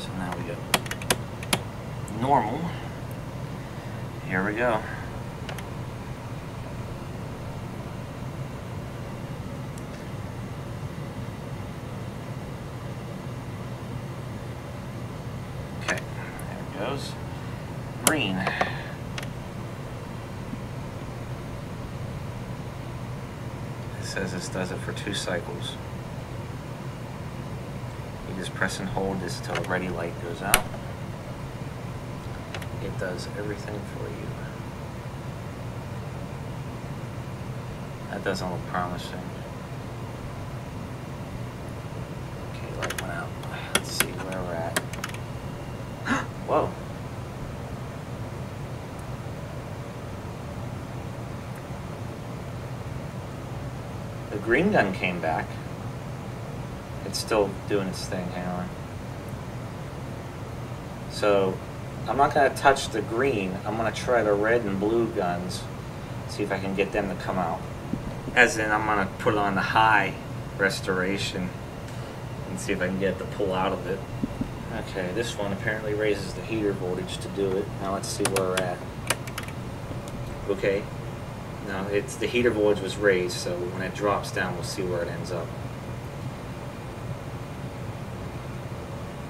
So now we go normal. Here we go. There it goes. Green. It says this does it for two cycles. Just press and hold this until the ready light goes out. It does everything for you. That doesn't look promising. Okay, light went out. Let's see where we're at. Whoa. The green gun came back. It's still doing its thing, hang on. So, I'm not going to touch the green. I'm going to try the red and blue guns. See if I can get them to come out. As in, I'm going to put on the high restoration and see if I can get to pull out of it. Okay, this one apparently raises the heater voltage to do it. Now let's see where we're at. Okay, now it's the heater voltage was raised, so when it drops down, we'll see where it ends up.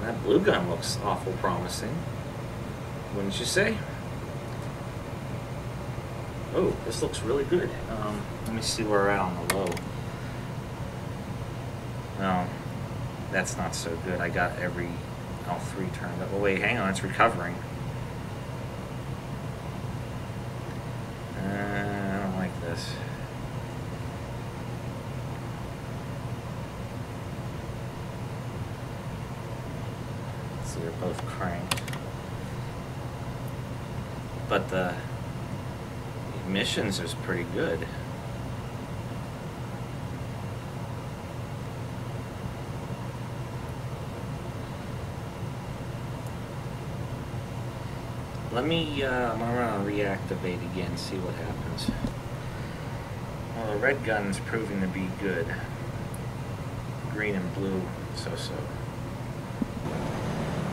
That blue gun looks awful promising. Wouldn't you say? Oh, this looks really good. Um, let me see where we're at on the low. No, that's not so good. I got every, all three turned up. Oh wait, hang on, it's recovering. Uh, I don't like this. So they're both cranked. But the emissions is pretty good. Let me, uh, I'm gonna reactivate again, see what happens. Well, the red gun's proving to be good. Green and blue, so-so.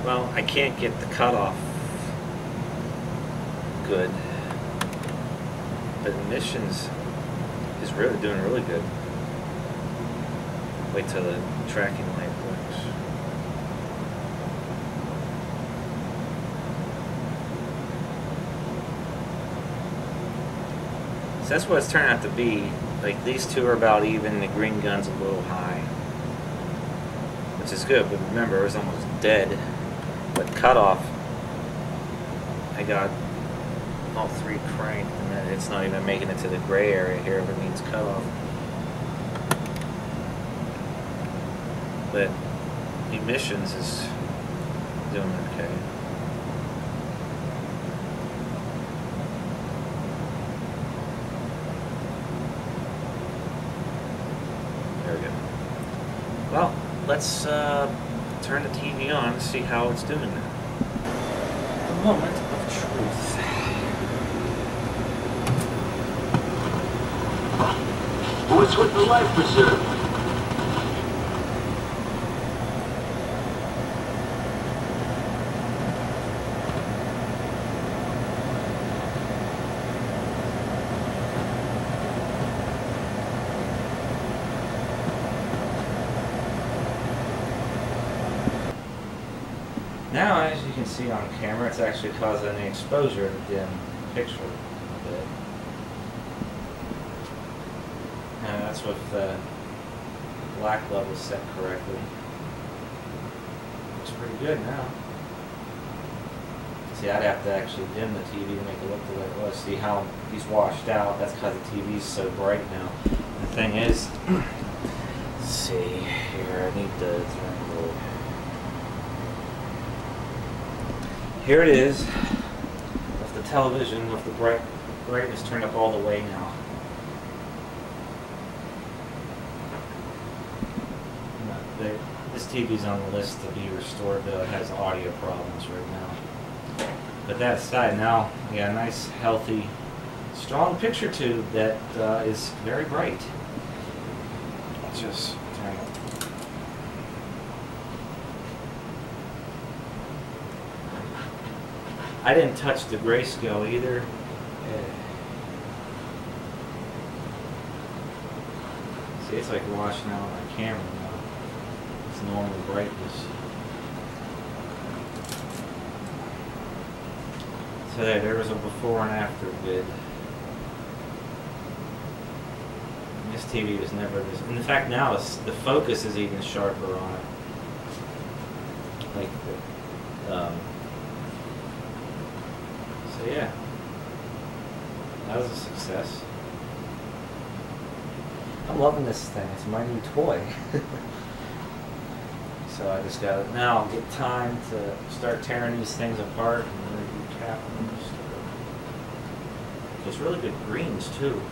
Well, I can't get the cutoff good. But emissions is really doing really good. Wait till the tracking light works. So that's what it's turning out to be. Like these two are about even, the green gun's a little high. Which is good, but remember it was almost dead. But cutoff, I got all three cranked and then it's not even making it to the gray area here if it means cutoff. But emissions is doing okay. There we go. Well, let's uh, turn the TV on and see how it's doing now. The moment of truth. What's with the life preserve? Now, as you can see on camera, it's actually causing the exposure to dim the picture a bit. And that's with the black level set correctly. Looks pretty good now. See, I'd have to actually dim the TV to make it look the way it was. See how he's washed out? That's because the TV's so bright now. The thing is, see here, I need to turn the Here it is, with the television, with the bright, brightness turned up all the way now. This TV's on the list to be restored, though it has audio problems right now. But that aside, now we got a nice, healthy, strong picture tube that uh, is very bright. Let's just turn it. I didn't touch the grayscale either. See, it's like washing out my camera now. It's normal brightness. So there, was a before and after vid. This TV was never this. In fact, now the focus is even sharper on it. Like the, um, so yeah, that was a success. I'm loving this thing. It's my new toy. so I just got it now i get time to start tearing these things apart and really recap them. It's really good greens too.